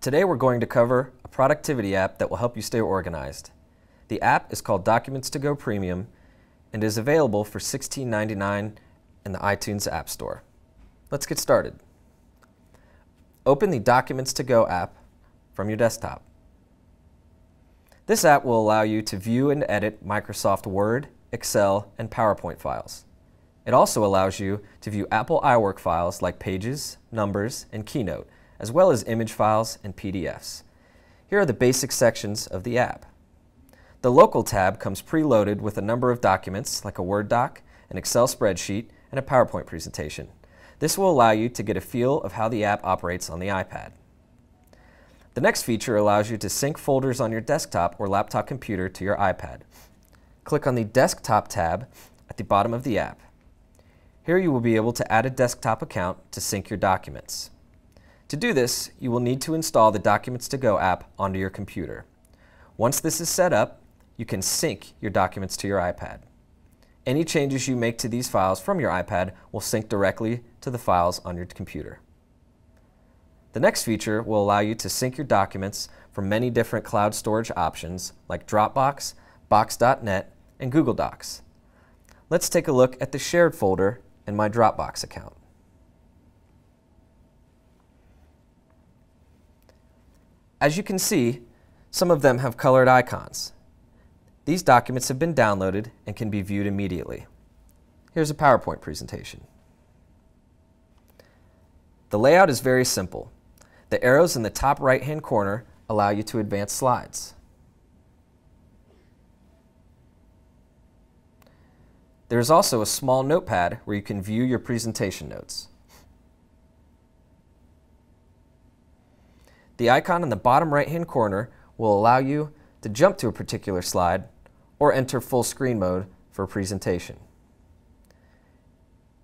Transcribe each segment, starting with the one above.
Today we're going to cover a productivity app that will help you stay organized. The app is called Documents to Go Premium and is available for $16.99 in the iTunes App Store. Let's get started. Open the Documents to Go app from your desktop. This app will allow you to view and edit Microsoft Word, Excel, and PowerPoint files. It also allows you to view Apple iWork files like Pages, Numbers, and Keynote, as well as image files and PDFs. Here are the basic sections of the app. The Local tab comes preloaded with a number of documents like a Word doc, an Excel spreadsheet, and a PowerPoint presentation. This will allow you to get a feel of how the app operates on the iPad. The next feature allows you to sync folders on your desktop or laptop computer to your iPad. Click on the Desktop tab at the bottom of the app. Here you will be able to add a desktop account to sync your documents. To do this, you will need to install the Documents to Go app onto your computer. Once this is set up, you can sync your documents to your iPad. Any changes you make to these files from your iPad will sync directly to the files on your computer. The next feature will allow you to sync your documents from many different cloud storage options like Dropbox, Box.net, and Google Docs. Let's take a look at the shared folder in my Dropbox account. As you can see, some of them have colored icons. These documents have been downloaded and can be viewed immediately. Here's a PowerPoint presentation. The layout is very simple. The arrows in the top right-hand corner allow you to advance slides. There is also a small notepad where you can view your presentation notes. The icon in the bottom right-hand corner will allow you to jump to a particular slide or enter full screen mode for a presentation.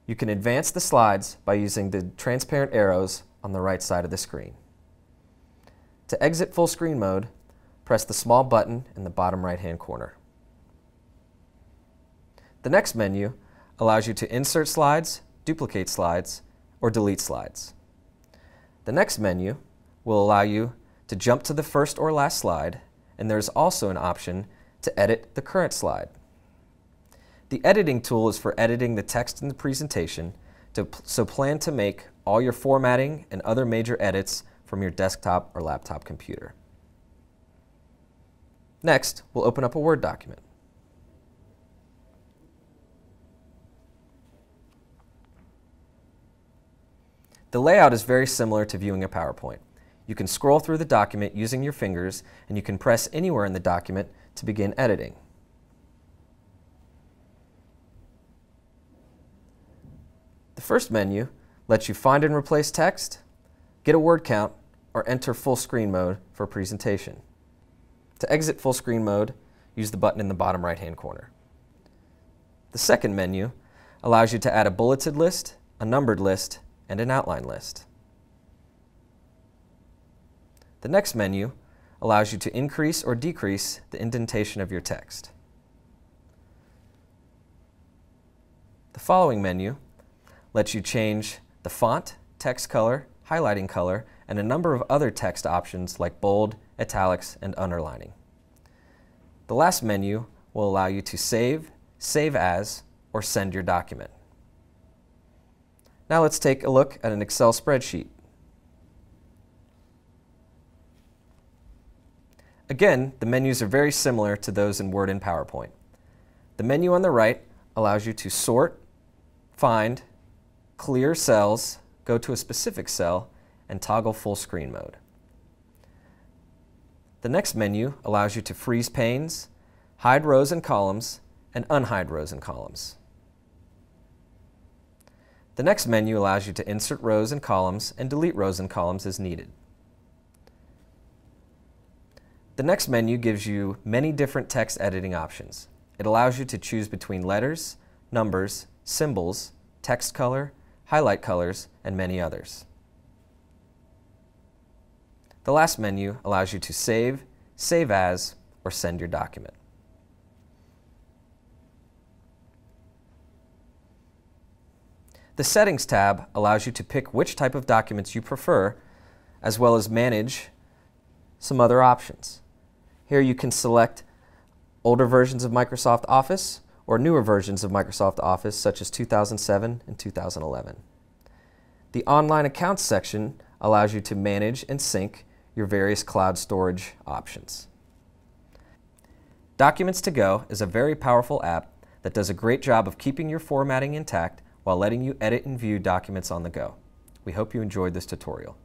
You can advance the slides by using the transparent arrows on the right side of the screen. To exit full screen mode, press the small button in the bottom right hand corner. The next menu allows you to insert slides, duplicate slides, or delete slides. The next menu will allow you to jump to the first or last slide, and there's also an option to edit the current slide. The editing tool is for editing the text in the presentation, to, so plan to make all your formatting and other major edits from your desktop or laptop computer. Next, we'll open up a Word document. The layout is very similar to viewing a PowerPoint. You can scroll through the document using your fingers, and you can press anywhere in the document to begin editing. The first menu lets you find and replace text, get a word count, or enter full screen mode for presentation. To exit full screen mode, use the button in the bottom right hand corner. The second menu allows you to add a bulleted list, a numbered list, and an outline list. The next menu allows you to increase or decrease the indentation of your text. The following menu lets you change the font, text color, highlighting color, and a number of other text options like bold, italics, and underlining. The last menu will allow you to save, save as, or send your document. Now let's take a look at an Excel spreadsheet. Again, the menus are very similar to those in Word and PowerPoint. The menu on the right allows you to sort, find, clear cells, go to a specific cell, and toggle full screen mode. The next menu allows you to freeze panes, hide rows and columns, and unhide rows and columns. The next menu allows you to insert rows and columns and delete rows and columns as needed. The next menu gives you many different text editing options. It allows you to choose between letters, numbers, symbols, text color, highlight colors, and many others. The last menu allows you to save, save as, or send your document. The Settings tab allows you to pick which type of documents you prefer, as well as manage some other options. Here you can select older versions of Microsoft Office or newer versions of Microsoft Office such as 2007 and 2011. The Online Accounts section allows you to manage and sync your various cloud storage options. Documents to Go is a very powerful app that does a great job of keeping your formatting intact while letting you edit and view documents on the go. We hope you enjoyed this tutorial.